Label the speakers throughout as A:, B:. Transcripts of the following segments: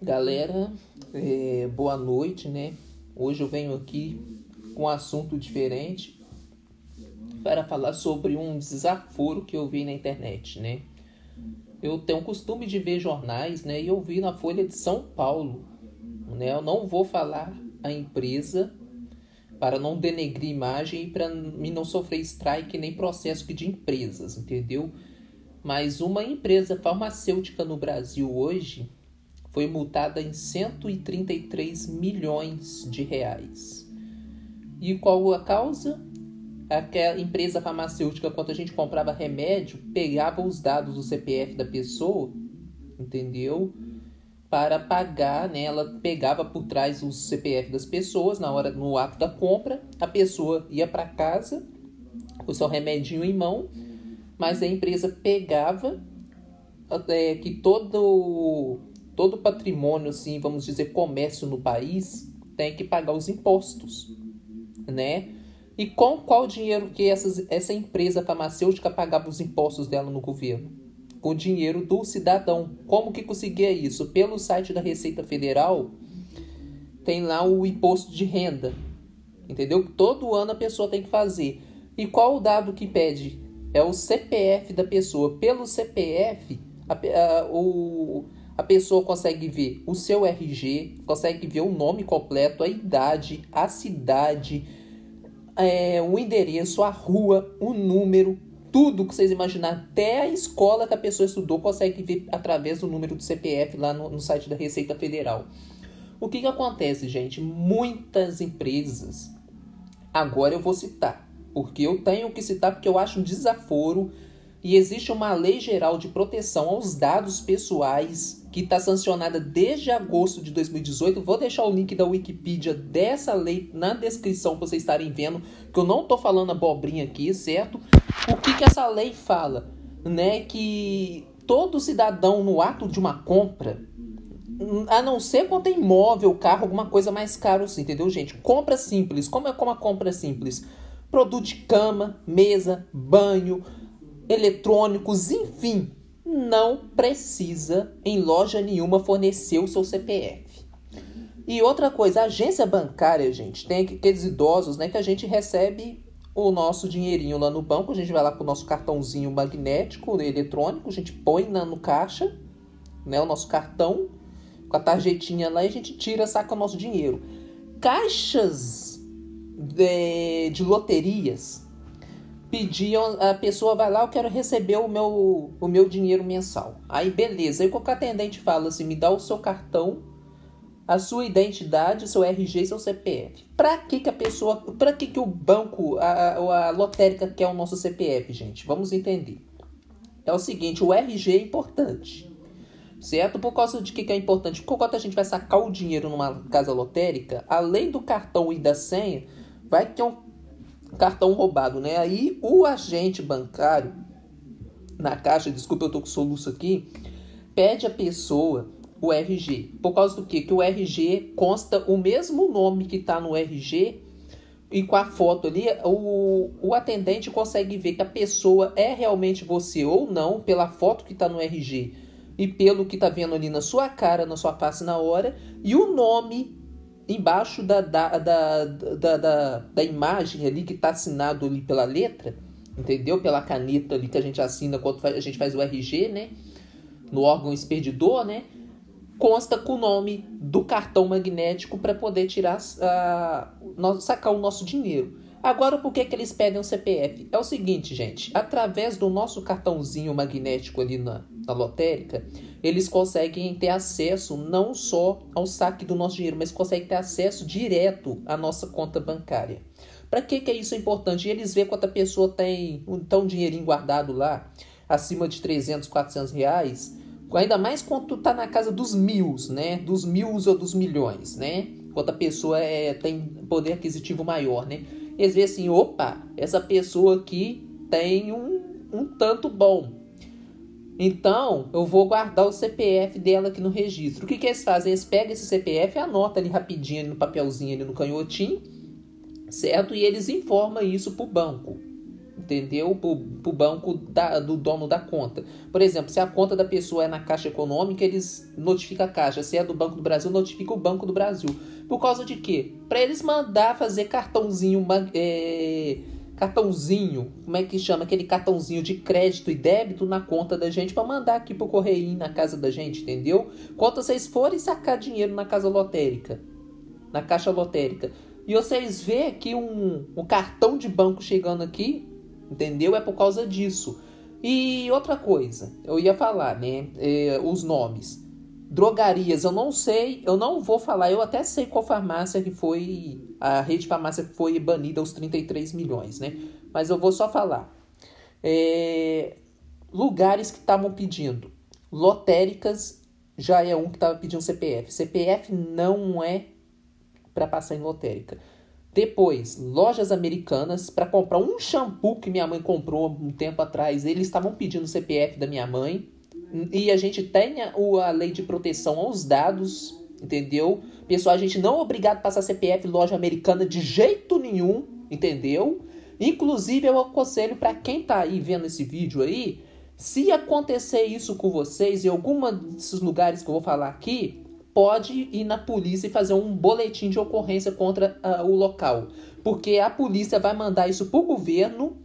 A: Galera, é, boa noite, né? Hoje eu venho aqui com um assunto diferente para falar sobre um desaforo que eu vi na internet, né? Eu tenho o costume de ver jornais, né? E eu vi na Folha de São Paulo, né? Eu não vou falar a empresa para não denegrir imagem e para mim não sofrer strike nem processo de empresas, entendeu? Mas uma empresa farmacêutica no Brasil hoje foi multada em 133 milhões de reais. E qual a causa? Aquela empresa farmacêutica, quando a gente comprava remédio, pegava os dados do CPF da pessoa, entendeu? Para pagar, né? Ela pegava por trás o CPF das pessoas na hora no ato da compra, a pessoa ia para casa com seu remedinho em mão, mas a empresa pegava é, que todo todo patrimônio, assim, vamos dizer, comércio no país tem que pagar os impostos, né? E com qual dinheiro que essas, essa empresa farmacêutica pagava os impostos dela no governo? Com o dinheiro do cidadão. Como que conseguia isso? Pelo site da Receita Federal tem lá o imposto de renda, entendeu? Todo ano a pessoa tem que fazer. E qual o dado que pede? É o CPF da pessoa. Pelo CPF, a, a, o, a pessoa consegue ver o seu RG, consegue ver o nome completo, a idade, a cidade, é, o endereço, a rua, o número, tudo que vocês imaginarem, até a escola que a pessoa estudou consegue ver através do número do CPF lá no, no site da Receita Federal. O que, que acontece, gente? Muitas empresas, agora eu vou citar, porque eu tenho que citar porque eu acho um desaforo e existe uma lei geral de proteção aos dados pessoais que está sancionada desde agosto de 2018. Vou deixar o link da Wikipedia dessa lei na descrição para vocês estarem vendo, que eu não estou falando abobrinha aqui, certo? O que, que essa lei fala? Né, que todo cidadão no ato de uma compra, a não ser quando tem imóvel, carro, alguma coisa mais caro assim, entendeu, gente? Compra simples. Como é como a compra simples? Produto de cama, mesa, banho, eletrônicos, enfim, não precisa em loja nenhuma fornecer o seu CPF. E outra coisa, a agência bancária, gente, tem aqueles idosos, né, que a gente recebe o nosso dinheirinho lá no banco, a gente vai lá com o nosso cartãozinho magnético, eletrônico, a gente põe na, no caixa, né, o nosso cartão, com a tarjetinha lá e a gente tira, saca o nosso dinheiro. Caixas de, de loterias pediam, a pessoa vai lá, eu quero receber o meu, o meu dinheiro mensal. Aí beleza, aí qualquer atendente fala assim, me dá o seu cartão, a sua identidade, seu RG e seu CPF. Pra que que a pessoa, pra que que o banco, a, a lotérica quer o nosso CPF, gente? Vamos entender. É o seguinte, o RG é importante. Certo? Por causa de que, que é importante? Porque quando a gente vai sacar o dinheiro numa casa lotérica, além do cartão e da senha, vai ter um cartão roubado, né? Aí o agente bancário na caixa, desculpa, eu tô com soluço aqui, pede a pessoa o RG. Por causa do quê? Que o RG consta o mesmo nome que tá no RG e com a foto ali, o, o atendente consegue ver que a pessoa é realmente você ou não pela foto que tá no RG e pelo que tá vendo ali na sua cara, na sua face na hora, e o nome embaixo da, da, da, da, da, da imagem ali que está assinado ali pela letra, entendeu? Pela caneta ali que a gente assina quando a gente faz o RG, né? No órgão expedidor, né? Consta com o nome do cartão magnético para poder tirar, uh, sacar o nosso dinheiro. Agora, por que, que eles pedem o CPF? É o seguinte, gente. Através do nosso cartãozinho magnético ali na, na lotérica, eles conseguem ter acesso não só ao saque do nosso dinheiro, mas conseguem ter acesso direto à nossa conta bancária. Para que, que é isso importante? Eles veem quanta pessoa tem um tão dinheirinho guardado lá, acima de 300, 400 reais, ainda mais quando tu tá na casa dos mil, né? Dos mil ou dos milhões, né? Quando a pessoa é, tem poder aquisitivo maior, né? Eles veem assim, opa, essa pessoa aqui tem um, um tanto bom. Então, eu vou guardar o CPF dela aqui no registro. O que, que eles fazem? Eles pegam esse CPF e anotam ali rapidinho ali no papelzinho, ali no canhotinho, certo? E eles informam isso para o banco. entendeu? Pro, pro banco da, do dono da conta. Por exemplo, se a conta da pessoa é na Caixa Econômica, eles notificam a Caixa. Se é do Banco do Brasil, notifica o Banco do Brasil. Por causa de quê? Para eles mandar fazer cartãozinho, é, cartãozinho, como é que chama? Aquele cartãozinho de crédito e débito na conta da gente para mandar aqui pro correio na casa da gente, entendeu? Quando vocês forem sacar dinheiro na casa lotérica, na caixa lotérica, e vocês vê aqui um, um cartão de banco chegando aqui, entendeu? É por causa disso. E outra coisa, eu ia falar, né? É, os nomes. Drogarias, eu não sei, eu não vou falar, eu até sei qual farmácia que foi, a rede de farmácia que foi banida aos 33 milhões, né? Mas eu vou só falar. É, lugares que estavam pedindo. Lotéricas já é um que estava pedindo CPF. CPF não é para passar em lotérica. Depois, lojas americanas para comprar um shampoo que minha mãe comprou um tempo atrás. Eles estavam pedindo CPF da minha mãe. E a gente tem a, lei de proteção aos dados, entendeu? Pessoal, a gente não é obrigado a passar CPF loja americana de jeito nenhum, entendeu? Inclusive, eu aconselho para quem tá aí vendo esse vídeo aí, se acontecer isso com vocês em algum desses lugares que eu vou falar aqui, pode ir na polícia e fazer um boletim de ocorrência contra uh, o local. Porque a polícia vai mandar isso para o governo,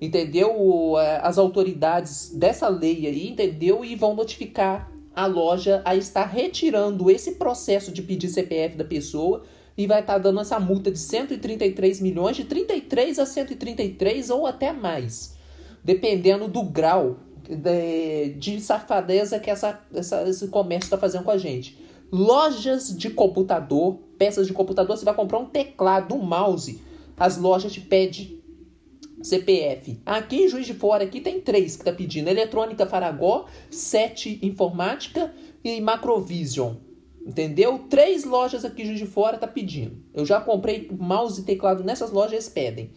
A: entendeu? As autoridades dessa lei aí, entendeu? E vão notificar a loja a estar retirando esse processo de pedir CPF da pessoa e vai estar tá dando essa multa de 133 milhões, de 33 a 133 ou até mais, dependendo do grau de, de safadeza que essa, essa, esse comércio está fazendo com a gente lojas de computador, peças de computador, você vai comprar um teclado, um mouse, as lojas te pedem CPF. Aqui em Juiz de Fora aqui tem três que tá pedindo: Eletrônica Faragó, Sete Informática e Macrovision. Entendeu? Três lojas aqui em Juiz de Fora tá pedindo. Eu já comprei mouse e teclado nessas lojas, eles pedem.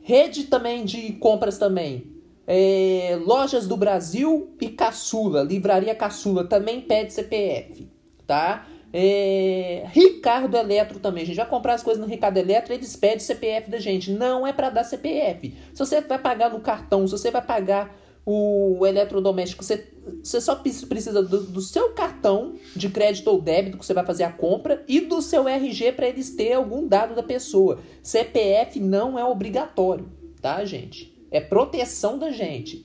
A: Rede também de compras também. É, lojas do Brasil e Caçula, Livraria Caçula também pede CPF tá? É, Ricardo Eletro também. A gente vai comprar as coisas no Ricardo Eletro, eles pedem CPF da gente. Não é para dar CPF. Se você vai pagar no cartão, se você vai pagar o eletrodoméstico, você, você só precisa do, do seu cartão de crédito ou débito que você vai fazer a compra e do seu RG para eles ter algum dado da pessoa. CPF não é obrigatório, tá, gente? É proteção da gente.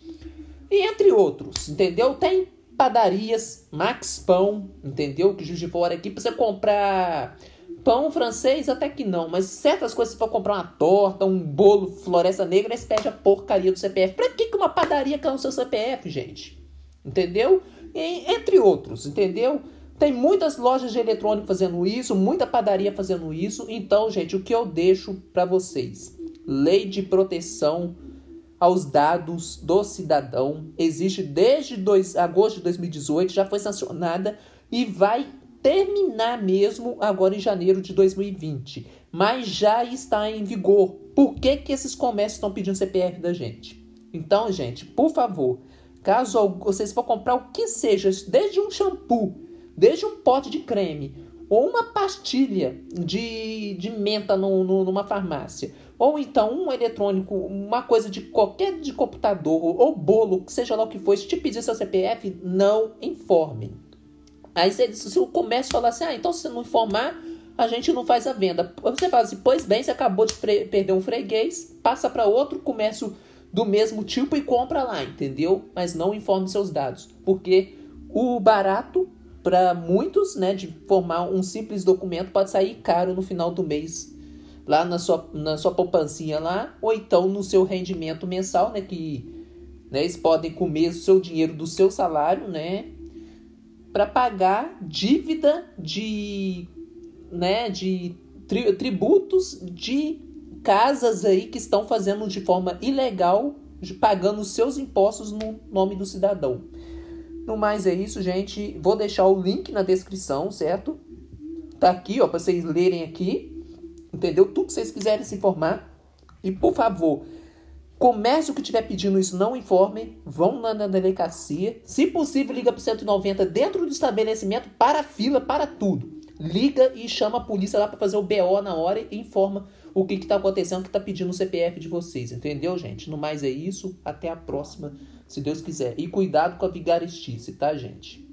A: E entre outros, entendeu? Tem padarias, Max Pão, entendeu? Que Juiz de Fora aqui, você comprar pão francês, até que não, mas certas coisas, se for comprar uma torta, um bolo Floresta Negra, eles pedem a porcaria do CPF. Pra que uma padaria quer o seu CPF, gente? Entendeu? E, entre outros, entendeu? Tem muitas lojas de eletrônico fazendo isso, muita padaria fazendo isso. Então, gente, o que eu deixo para vocês? Lei de proteção aos dados do cidadão. Existe desde dois, agosto de 2018, já foi sancionada e vai terminar mesmo agora em janeiro de 2020. Mas já está em vigor. Por que, que esses comércios estão pedindo CPF da gente? Então, gente, por favor, caso vocês for comprar o que seja, desde um shampoo, desde um pote de creme, ou uma pastilha de, de menta no, no, numa farmácia, ou então um eletrônico, uma coisa de qualquer de computador ou bolo, seja lá o que for, se te pedir seu CPF, não informe. Aí se, se o comércio falar assim, ah, então se não informar, a gente não faz a venda. Você fala assim, pois bem, você acabou de perder um freguês, passa para outro comércio do mesmo tipo e compra lá, entendeu? Mas não informe seus dados, porque o barato para muitos, né, de formar um simples documento pode sair caro no final do mês lá na sua, na sua poupancinha lá, ou então no seu rendimento mensal, né? Que né, eles podem comer o seu dinheiro do seu salário, né? Para pagar dívida de, né, de tri, tributos de casas aí que estão fazendo de forma ilegal, pagando os seus impostos no nome do cidadão. No mais é isso, gente. Vou deixar o link na descrição, certo? Tá aqui, ó, para vocês lerem aqui entendeu? Tudo que vocês quiserem se informar. E por favor, comércio que estiver pedindo isso, não informem. Vão na, na delegacia. Se possível, liga para 190 dentro do estabelecimento, para a fila, para tudo. Liga e chama a polícia lá para fazer o BO na hora e informa o que está acontecendo que está pedindo o CPF de vocês, entendeu, gente? No mais é isso, até a próxima, se Deus quiser. E cuidado com a vigaristice, tá, gente?